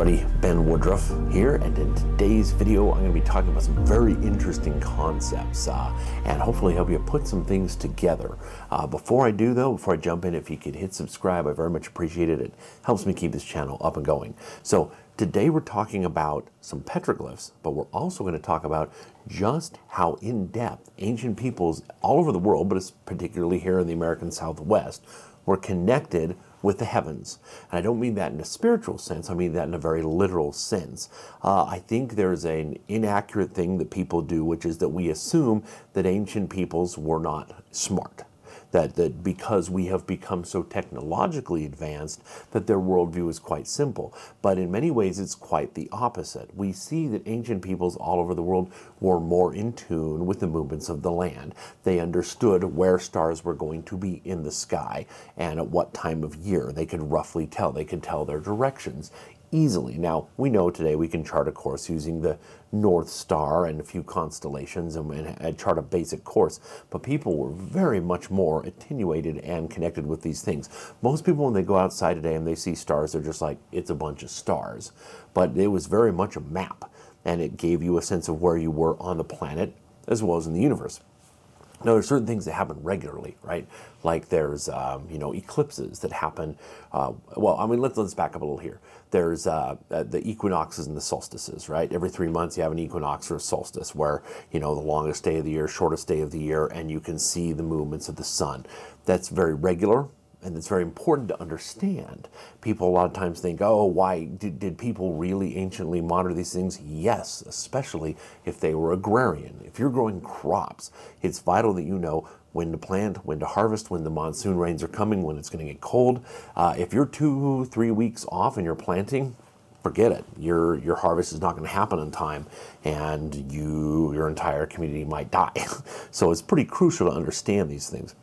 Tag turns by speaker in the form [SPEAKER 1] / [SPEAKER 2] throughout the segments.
[SPEAKER 1] everybody, Ben Woodruff here, and in today's video, I'm going to be talking about some very interesting concepts uh, and hopefully help you put some things together. Uh, before I do, though, before I jump in, if you could hit subscribe, I very much appreciate it. It helps me keep this channel up and going. So, today we're talking about some petroglyphs, but we're also going to talk about just how in depth ancient peoples all over the world, but it's particularly here in the American Southwest, were connected with the heavens. And I don't mean that in a spiritual sense, I mean that in a very literal sense. Uh, I think there's an inaccurate thing that people do, which is that we assume that ancient peoples were not smart that, that because we have become so technologically advanced that their worldview is quite simple. But in many ways, it's quite the opposite. We see that ancient peoples all over the world were more in tune with the movements of the land. They understood where stars were going to be in the sky and at what time of year. They could roughly tell. They could tell their directions easily. Now, we know today we can chart a course using the North Star and a few constellations and, and, chart a basic course, but people were very much more attenuated and connected with these things. Most people, when they go outside today and they see stars, they're just like, it's a bunch of stars. But it was very much a map, and it gave you a sense of where you were on the planet as well as in the universe. Now, there's certain things that happen regularly, right? Like there's, um, you know, eclipses that happen. Uh, well, I mean, let's, let's back up a little here. There's uh, uh, the equinoxes and the solstices, right? Every three months you have an equinox or a solstice where, you know, the longest day of the year, shortest day of the year, and you can see the movements of the sun. That's very regular and it's very important to understand. People a lot of times think, oh, why did, did people really anciently monitor these things? Yes, especially if they were agrarian. If you're growing crops, it's vital that you know when to plant, when to harvest, when the monsoon rains are coming, when it's going to get cold. Uh, if you're two, three weeks off and you're planting, forget it. Your your harvest is not going to happen in time, and you your entire community might die. so it's pretty crucial to understand these things.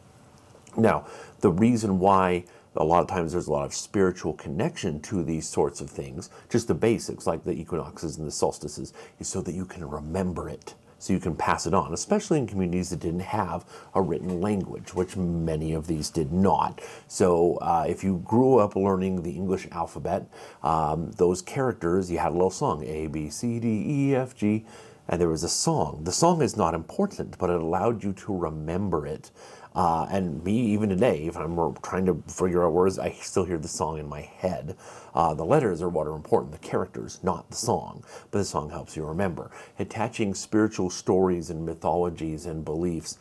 [SPEAKER 1] Now, the reason why a lot of times there's a lot of spiritual connection to these sorts of things, just the basics like the equinoxes and the solstices, is so that you can remember it. So you can pass it on, especially in communities that didn't have a written language, which many of these did not. So uh, if you grew up learning the English alphabet, um, those characters, you had a little song, A, B, C, D, E, F, G, and there was a song. The song is not important, but it allowed you to remember it. Uh, and me, even today, if I'm trying to figure out words, I still hear the song in my head. Uh, the letters are what are important, the characters, not the song. But the song helps you remember. Attaching spiritual stories and mythologies and beliefs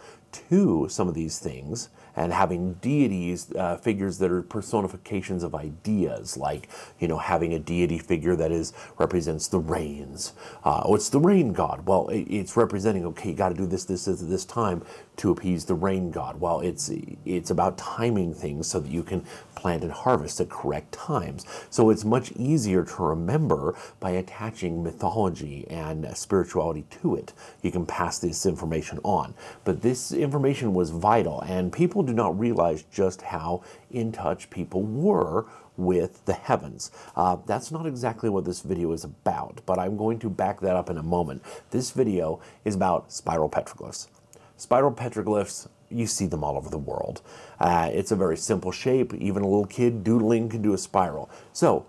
[SPEAKER 1] to some of these things and having deities, uh, figures that are personifications of ideas, like you know having a deity figure that is represents the rains. Uh, oh, it's the rain god. Well, it, it's representing okay, you got to do this, this, this this time to appease the rain god. Well, it's it's about timing things so that you can plant and harvest at correct times. So it's much easier to remember by attaching mythology and spirituality to it. You can pass this information on. But this information was vital, and people do not realize just how in touch people were with the heavens. Uh, that's not exactly what this video is about, but I'm going to back that up in a moment. This video is about spiral petroglyphs. Spiral petroglyphs, you see them all over the world. Uh, it's a very simple shape. Even a little kid doodling can do a spiral. So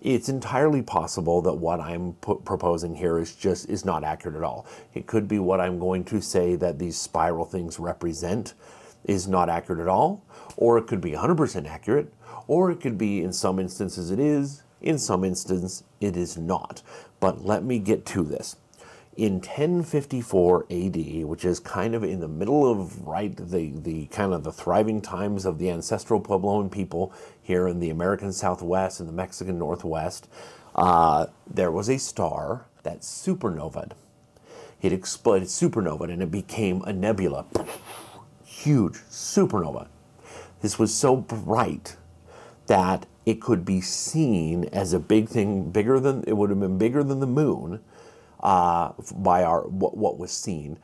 [SPEAKER 1] it's entirely possible that what I'm proposing here is just is not accurate at all. It could be what I'm going to say that these spiral things represent is not accurate at all, or it could be 100% accurate, or it could be in some instances it is, in some instances it is not. But let me get to this. In 1054 AD, which is kind of in the middle of right the, the kind of the thriving times of the ancestral Puebloan people here in the American Southwest and the Mexican Northwest, uh, there was a star that supernovaed. It exploded supernova and it became a nebula huge supernova. This was so bright that it could be seen as a big thing, bigger than it would have been bigger than the moon uh, by our what, what was seen,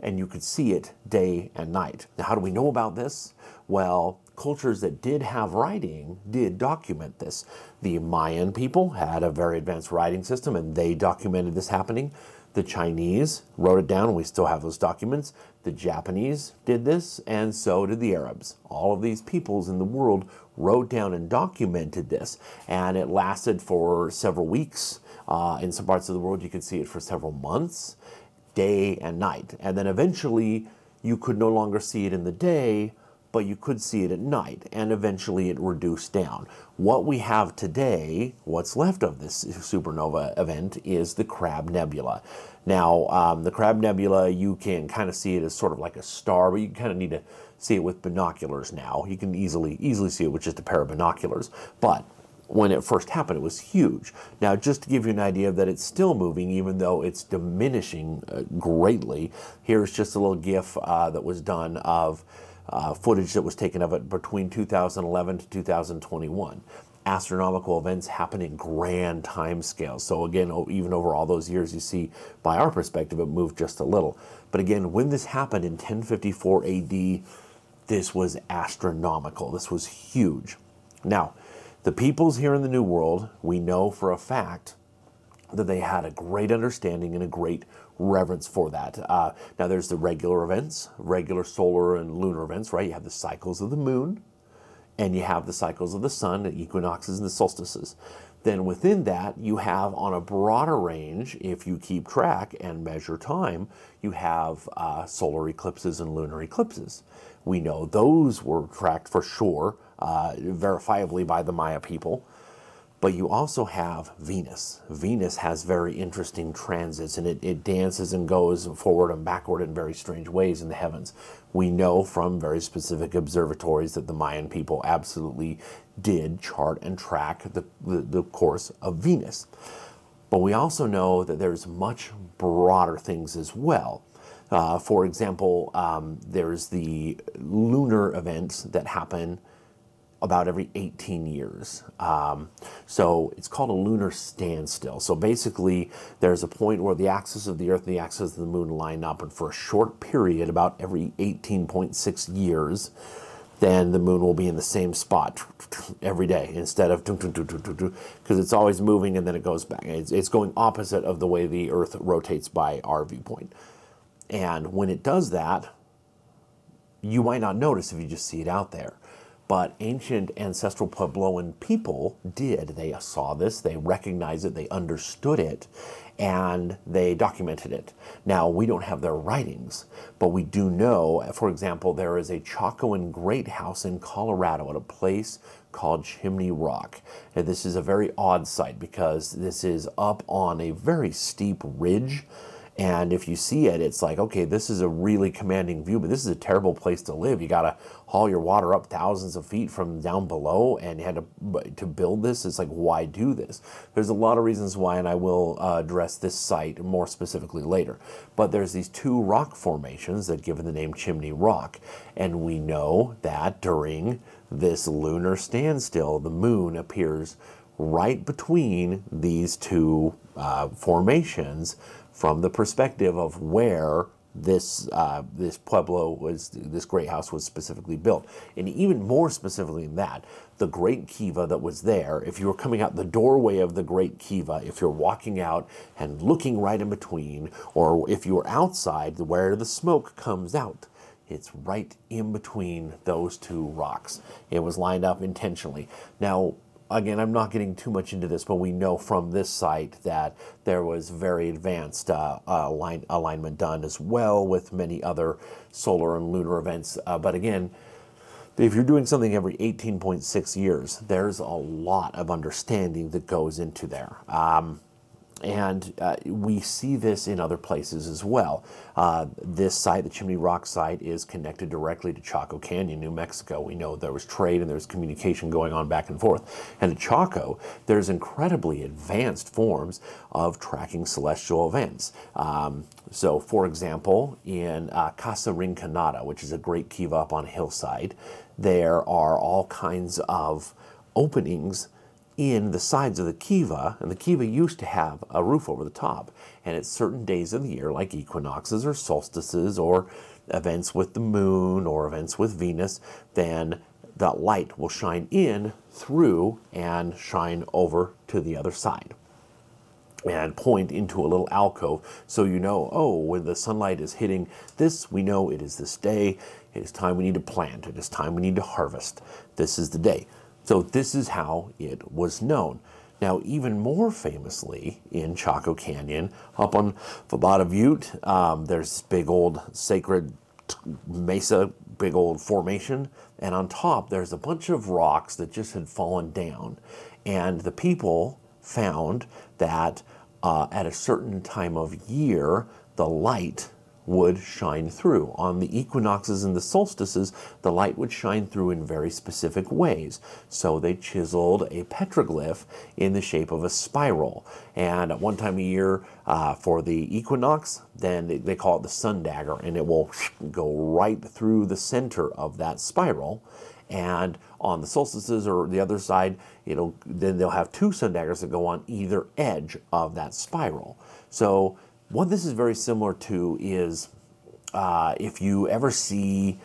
[SPEAKER 1] and you could see it day and night. Now, how do we know about this? Well, cultures that did have writing did document this. The Mayan people had a very advanced writing system, and they documented this happening. The Chinese wrote it down, and we still have those documents. The Japanese did this, and so did the Arabs. All of these peoples in the world wrote down and documented this, and it lasted for several weeks. Uh, in some parts of the world, you could see it for several months, day and night. And then eventually, you could no longer see it in the day, but you could see it at night, and eventually it reduced down. What we have today, what's left of this supernova event, is the Crab Nebula. Now, um, the Crab Nebula, you can kind of see it as sort of like a star, but you kind of need to see it with binoculars now. You can easily easily see it with just a pair of binoculars. But when it first happened, it was huge. Now, just to give you an idea that it's still moving, even though it's diminishing uh, greatly, here's just a little GIF uh, that was done of uh, footage that was taken of it between 2011 to 2021. Astronomical events happen in grand time scales. So again, even over all those years, you see, by our perspective, it moved just a little. But again, when this happened in 1054 AD, this was astronomical. This was huge. Now, the peoples here in the New World, we know for a fact that they had a great understanding and a great reverence for that. Uh, now, there's the regular events, regular solar and lunar events, right? You have the cycles of the moon, and you have the cycles of the sun, the equinoxes and the solstices. Then within that, you have on a broader range, if you keep track and measure time, you have uh, solar eclipses and lunar eclipses. We know those were tracked for sure, uh, verifiably by the Maya people. But you also have Venus. Venus has very interesting transits and it, it dances and goes forward and backward in very strange ways in the heavens. We know from very specific observatories that the Mayan people absolutely did chart and track the, the, the course of Venus. But we also know that there's much broader things as well. Uh, for example, um, there's the lunar events that happen about every 18 years. Um, so it's called a lunar standstill. So basically, there's a point where the axis of the Earth and the axis of the Moon line up, and for a short period, about every 18.6 years, then the moon will be in the same spot every day instead of because it's always moving and then it goes back. It's, it's going opposite of the way the Earth rotates by our viewpoint. And when it does that, you might not notice if you just see it out there. But ancient ancestral Puebloan people did. They saw this, they recognized it, they understood it, and they documented it. Now, we don't have their writings, but we do know, for example, there is a Chacoan great house in Colorado at a place called Chimney Rock. And this is a very odd site because this is up on a very steep ridge and if you see it, it's like, okay, this is a really commanding view, but this is a terrible place to live. You got to haul your water up thousands of feet from down below and you had to, to build this. It's like, why do this? There's a lot of reasons why, and I will uh, address this site more specifically later. But there's these two rock formations that give it the name Chimney Rock. And we know that during this lunar standstill, the moon appears right between these two uh, formations from the perspective of where this uh, this pueblo was this great house was specifically built. And even more specifically than that the great kiva that was there if you were coming out the doorway of the great kiva if you're walking out and looking right in between or if you're outside where the smoke comes out it's right in between those two rocks. It was lined up intentionally. Now again, I'm not getting too much into this, but we know from this site that there was very advanced uh, align alignment done as well with many other solar and lunar events. Uh, but again, if you're doing something every 18.6 years, there's a lot of understanding that goes into there. Um, and uh, we see this in other places as well. Uh, this site, the Chimney Rock site, is connected directly to Chaco Canyon, New Mexico. We know there was trade and there's communication going on back and forth. And at Chaco, there's incredibly advanced forms of tracking celestial events. Um, so, for example, in uh, Casa Rinconada, which is a great kiva up on a hillside, there are all kinds of openings in the sides of the kiva, and the kiva used to have a roof over the top. And at certain days of the year, like equinoxes or solstices or events with the moon or events with Venus, then that light will shine in through and shine over to the other side and point into a little alcove so you know, oh, when the sunlight is hitting this, we know it is this day. It is time we need to plant. It is time we need to harvest. This is the day. So this is how it was known. Now, even more famously in Chaco Canyon, up on Fajada Butte, um, there's big old sacred mesa, big old formation, and on top there's a bunch of rocks that just had fallen down. And the people found that uh, at a certain time of year, the light would shine through. On the equinoxes and the solstices, the light would shine through in very specific ways. So they chiseled a petroglyph in the shape of a spiral. And at one time a year uh, for the equinox, then they, they call it the sun dagger, and it will go right through the center of that spiral and on the solstices or the other side it'll then they'll have two sun daggers that go on either edge of that spiral so what this is very similar to is uh, if you ever see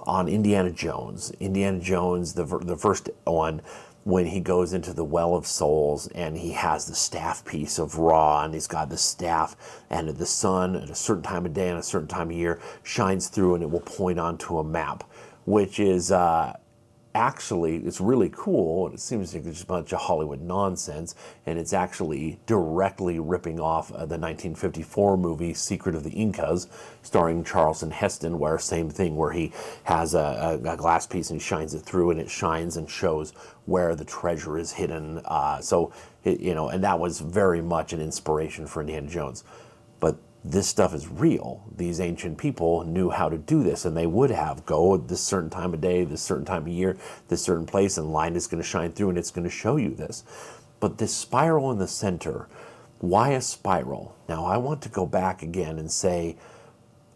[SPEAKER 1] on Indiana Jones, Indiana Jones, the, the first one, when he goes into the Well of Souls and he has the staff piece of Ra and he's got the staff and the sun at a certain time of day and a certain time of year shines through and it will point onto a map, which is uh, actually it's really cool and it seems like just a bunch of hollywood nonsense and it's actually directly ripping off uh, the 1954 movie secret of the incas starring charlton heston where same thing where he has a, a, a glass piece and he shines it through and it shines and shows where the treasure is hidden uh, so it, you know and that was very much an inspiration for indiana jones this stuff is real. These ancient people knew how to do this, and they would have go at this certain time of day, this certain time of year, this certain place, and light is going to shine through, and it's going to show you this. But this spiral in the center, why a spiral? Now, I want to go back again and say,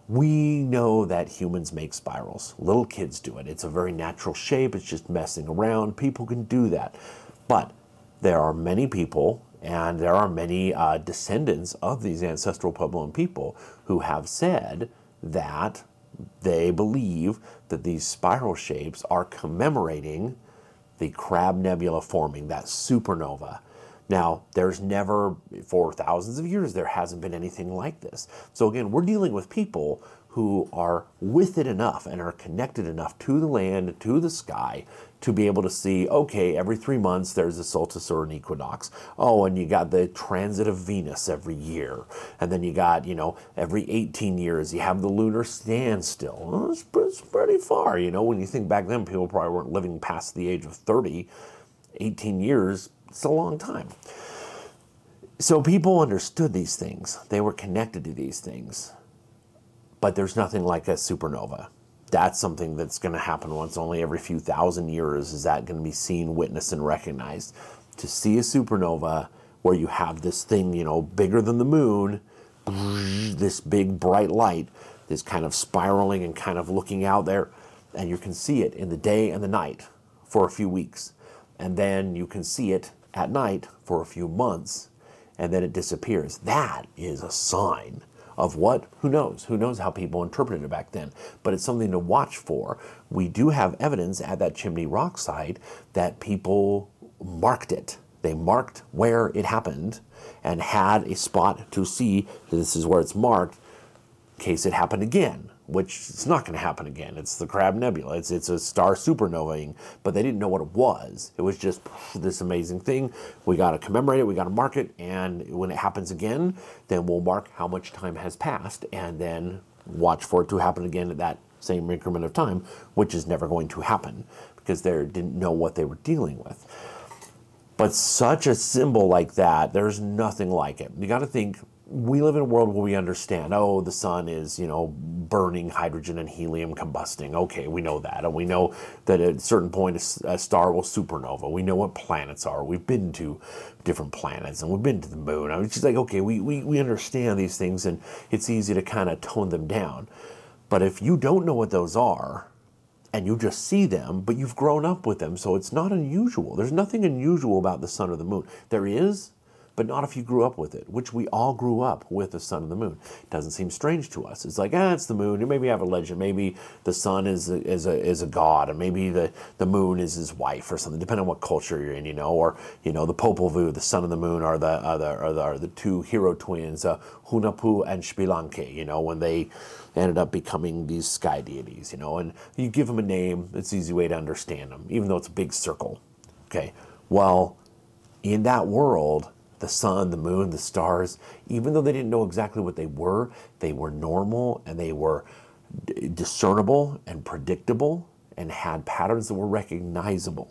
[SPEAKER 1] we know that humans make spirals. Little kids do it. It's a very natural shape. It's just messing around. People can do that. But there are many people and there are many uh, descendants of these ancestral Puebloan people who have said that they believe that these spiral shapes are commemorating the Crab Nebula forming, that supernova. Now, there's never, for thousands of years, there hasn't been anything like this. So again, we're dealing with people who are with it enough and are connected enough to the land, to the sky, to be able to see, okay, every three months there's a solstice or an equinox. Oh, and you got the transit of Venus every year. And then you got, you know, every 18 years you have the lunar standstill. Well, it's, it's pretty far, you know, when you think back then people probably weren't living past the age of 30. 18 years, it's a long time. So people understood these things. They were connected to these things but there's nothing like a supernova. That's something that's going to happen once only every few thousand years. Is that going to be seen, witnessed, and recognized? To see a supernova where you have this thing, you know, bigger than the moon, this big bright light, this kind of spiraling and kind of looking out there, and you can see it in the day and the night for a few weeks. And then you can see it at night for a few months, and then it disappears. That is a sign of what? Who knows? Who knows how people interpreted it back then? But it's something to watch for. We do have evidence at that Chimney Rock site that people marked it. They marked where it happened and had a spot to see this is where it's marked in case it happened again which it's not going to happen again. It's the Crab Nebula. It's it's a star supernovaing, but they didn't know what it was. It was just this amazing thing. We got to commemorate it. We got to mark it, and when it happens again, then we'll mark how much time has passed, and then watch for it to happen again at that same increment of time, which is never going to happen because they didn't know what they were dealing with. But such a symbol like that, there's nothing like it. You got to think we live in a world where we understand, oh, the sun is, you know, burning hydrogen and helium combusting. Okay, we know that. And we know that at a certain point a star will supernova. We know what planets are. We've been to different planets and we've been to the moon. I mean, it's like, okay, we, we, we understand these things and it's easy to kind of tone them down. But if you don't know what those are, and you just see them, but you've grown up with them, so it's not unusual. There's nothing unusual about the sun or the moon. There is, but not if you grew up with it, which we all grew up with the sun and the moon. It doesn't seem strange to us. It's like, ah, it's the moon. You maybe have a legend. Maybe the sun is a, is a, is a god, and maybe the, the moon is his wife or something, depending on what culture you're in, you know. Or, you know, the Popol Vuh, the sun and the moon, are the, are the, are the, are the two hero twins, uh, Hunahpu and Xbalanque, you know, when they ended up becoming these sky deities, you know. And you give them a name, it's an easy way to understand them, even though it's a big circle. Okay, well, in that world, the sun, the moon, the stars, even though they didn't know exactly what they were, they were normal and they were discernible and predictable and had patterns that were recognizable.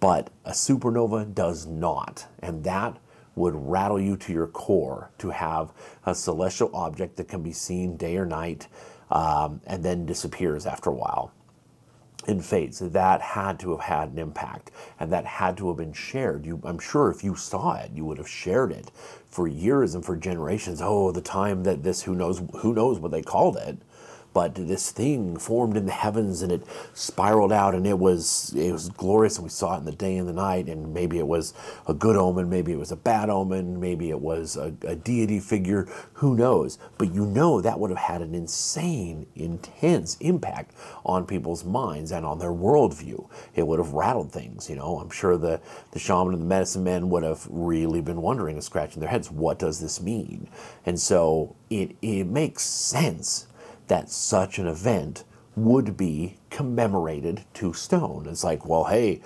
[SPEAKER 1] But a supernova does not. And that would rattle you to your core to have a celestial object that can be seen day or night um, and then disappears after a while and fades. That had to have had an impact and that had to have been shared. You, I'm sure if you saw it, you would have shared it for years and for generations. Oh, the time that this, who knows, who knows what they called it but this thing formed in the heavens and it spiraled out and it was it was glorious. And we saw it in the day and the night. And maybe it was a good omen. Maybe it was a bad omen. Maybe it was a, a deity figure. Who knows? But you know that would have had an insane intense impact on people's minds and on their worldview. It would have rattled things you know. I'm sure the the shaman and the medicine men would have really been wondering and scratching their heads what does this mean? And so it it makes sense that such an event would be commemorated to stone. It's like, well, hey,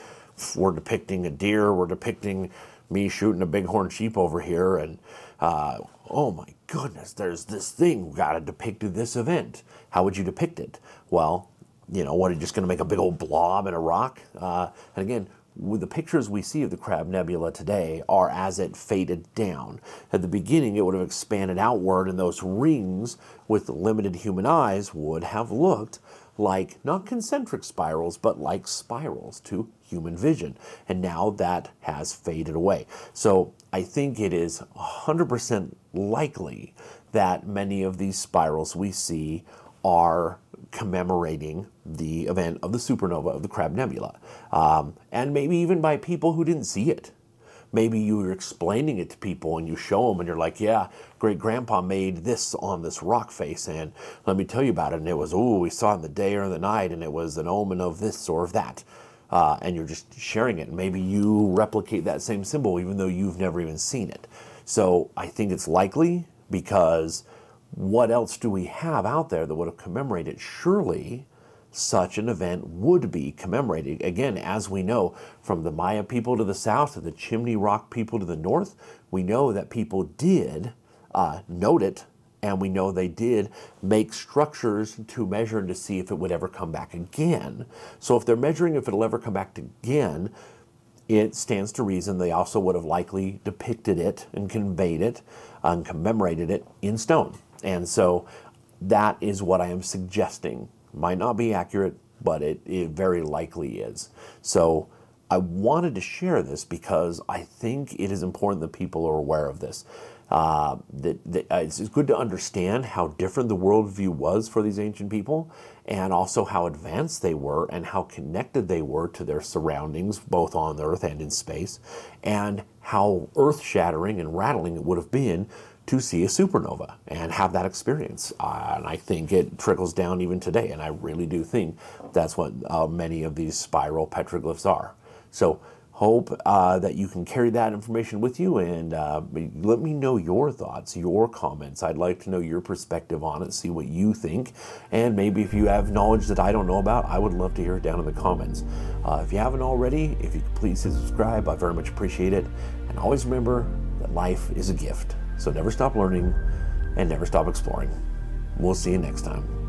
[SPEAKER 1] we're depicting a deer, we're depicting me shooting a bighorn sheep over here, and uh, oh my goodness, there's this thing, We got to depict this event. How would you depict it? Well, you know, what are you just going to make a big old blob in a rock? Uh, and again, the pictures we see of the Crab Nebula today are as it faded down. At the beginning, it would have expanded outward, and those rings with limited human eyes would have looked like not concentric spirals, but like spirals to human vision. And now that has faded away. So I think it is 100% likely that many of these spirals we see are commemorating the event of the supernova of the Crab Nebula. Um, and maybe even by people who didn't see it. Maybe you were explaining it to people and you show them and you're like, yeah, great grandpa made this on this rock face and let me tell you about it. And it was, oh, we saw it in the day or in the night and it was an omen of this or of that. Uh, and you're just sharing it. Maybe you replicate that same symbol even though you've never even seen it. So I think it's likely because what else do we have out there that would have commemorated? Surely such an event would be commemorated. Again, as we know, from the Maya people to the south to the Chimney Rock people to the north, we know that people did uh, note it, and we know they did make structures to measure and to see if it would ever come back again. So if they're measuring if it'll ever come back again, it stands to reason they also would have likely depicted it and conveyed it and commemorated it in stone. And so that is what I am suggesting. Might not be accurate, but it, it very likely is. So I wanted to share this because I think it is important that people are aware of this. Uh, that, that uh, it's good to understand how different the worldview was for these ancient people and also how advanced they were and how connected they were to their surroundings, both on Earth and in space, and how earth shattering and rattling it would have been to see a supernova and have that experience. Uh, and I think it trickles down even today. And I really do think that's what uh, many of these spiral petroglyphs are. So hope uh, that you can carry that information with you and uh, let me know your thoughts, your comments. I'd like to know your perspective on it, see what you think. And maybe if you have knowledge that I don't know about, I would love to hear it down in the comments. Uh, if you haven't already, if you could please subscribe, I very much appreciate it. And always remember that life is a gift. So never stop learning and never stop exploring. We'll see you next time.